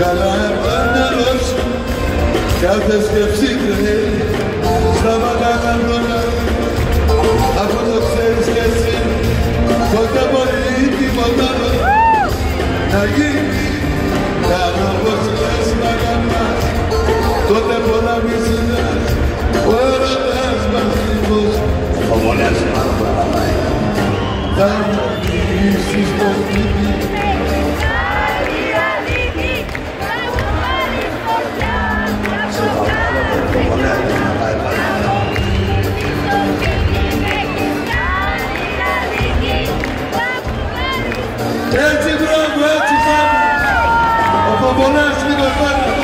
Καλά επάνω σου κάθε σκέψη τρελή Σταματά να βρω αφού το ξέρεις κι εσύ. Ποτέ μπορεί τίποτα άλλο να γίνει. Κάνω όπως λες να αγαπάς. Τότε πολλά μη συνάς. Ο έρωτας μας τρίπος Φοβολές πάνω που αγαπάει. Θα γυρίσεις στο σπίτι Ο Φοβολάς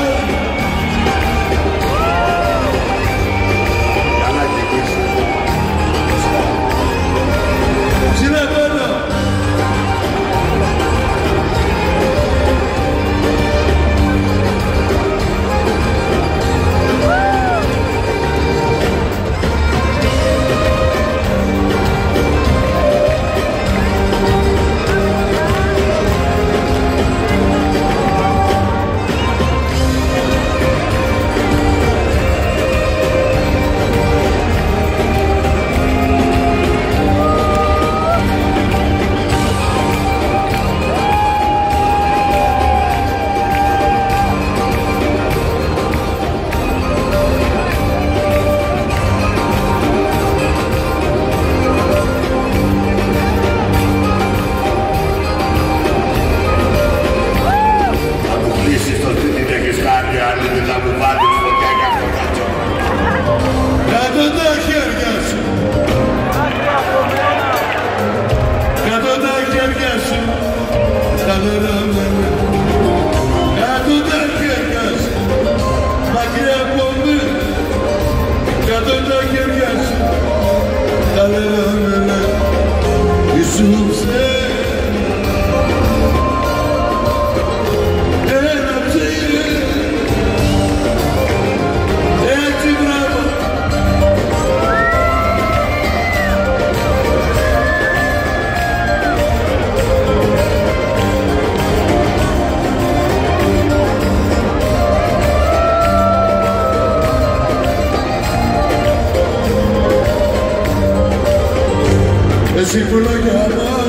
Εσύ που λόγια μόνο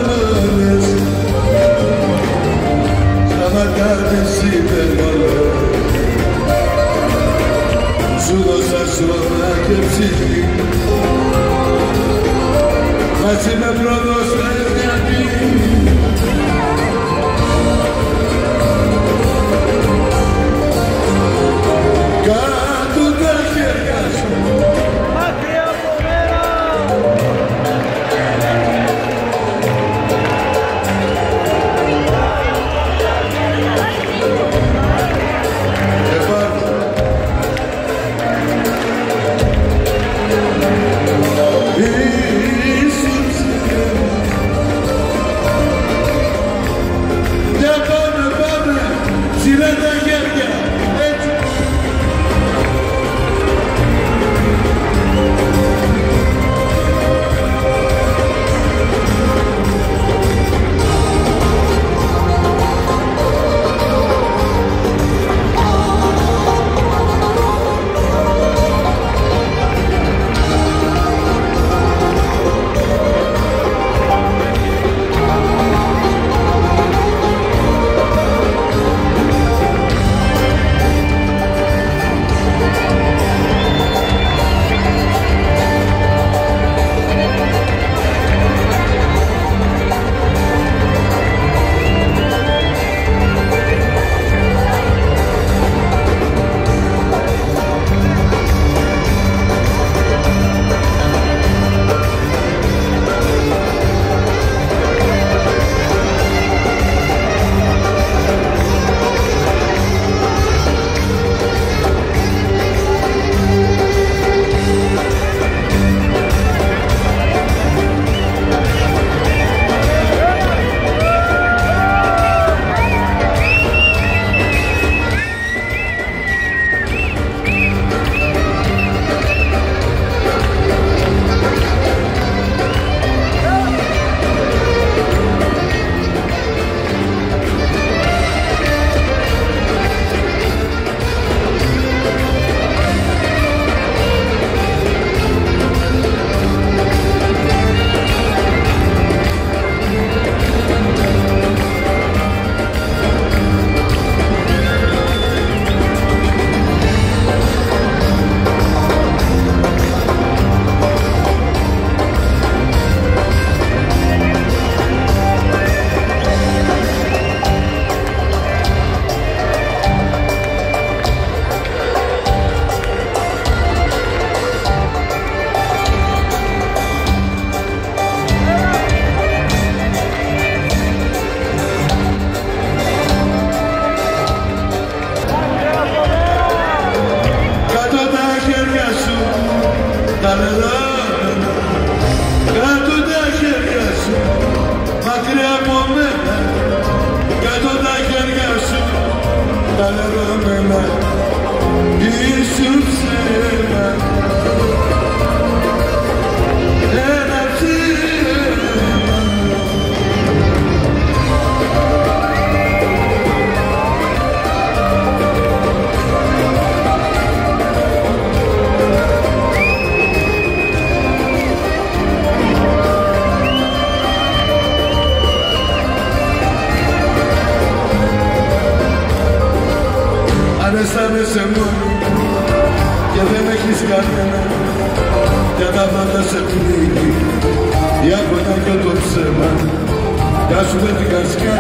Κάσουμε την καρδιά.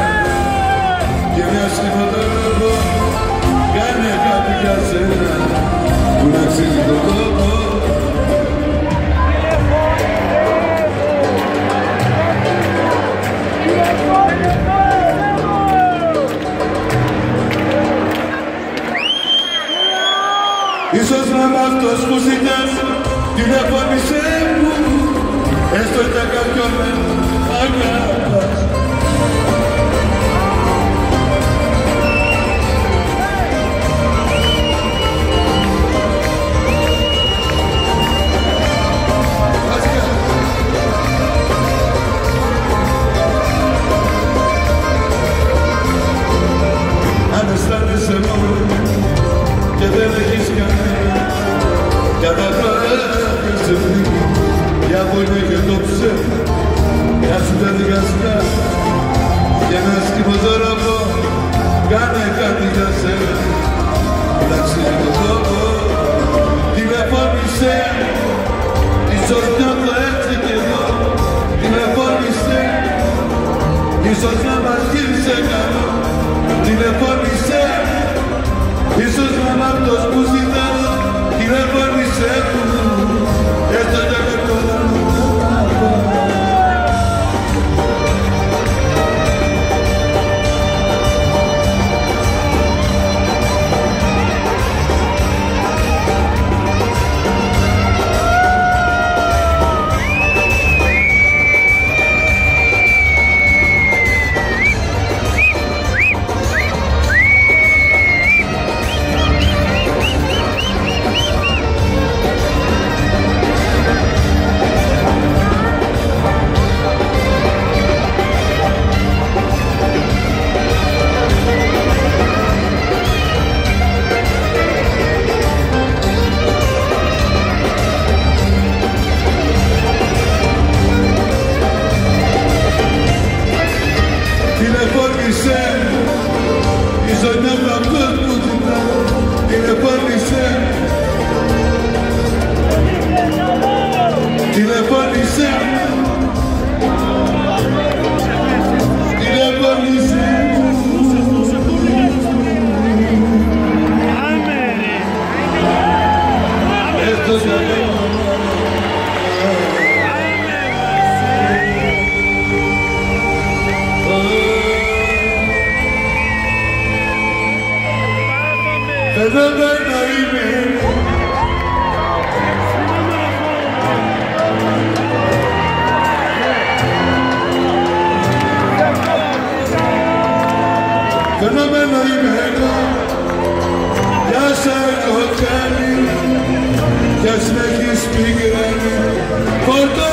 Και μια στιγμοτέρω κάνε κάτι για σένα. Που να αξίζει τον τόπο. Ίσως να είμαι αυτός που ζητάς την εμφάνισή μου. Έστω ήταν κάποιον αγάπη there for migrando por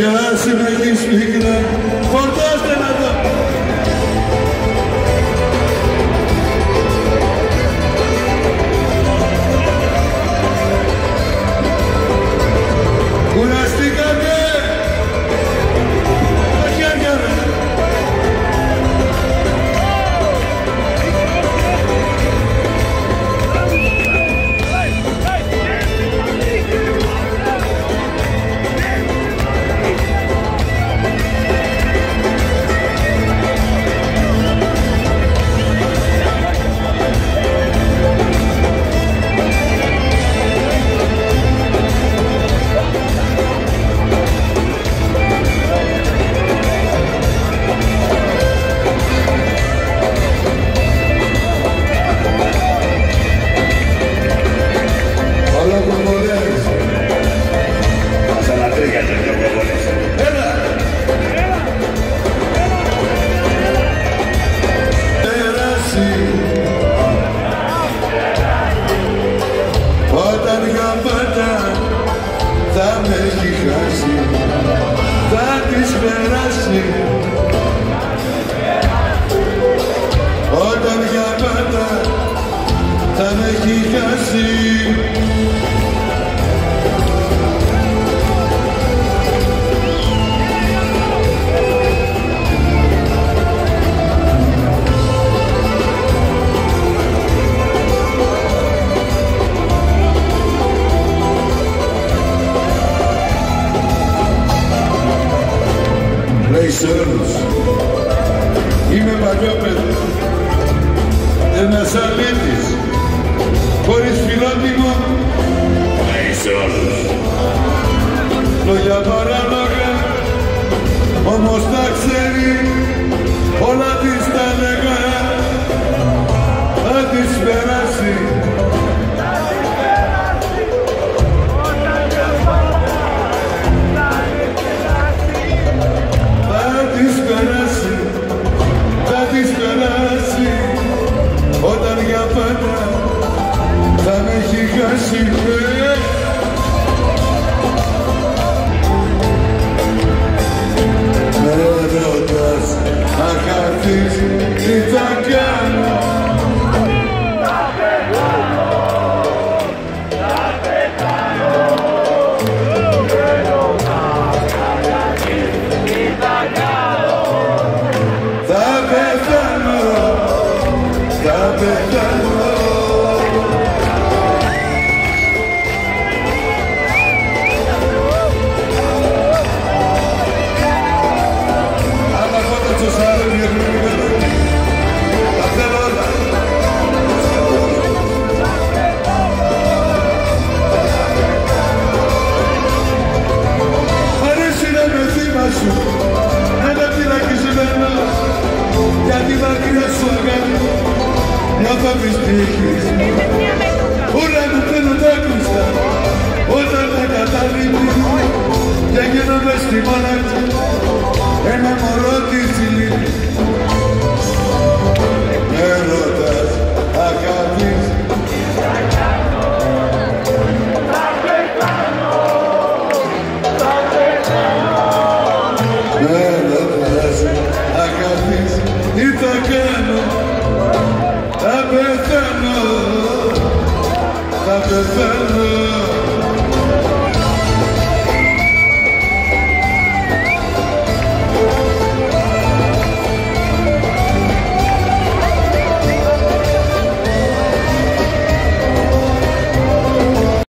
κι ας με έχεις πίκρα φορτώστε να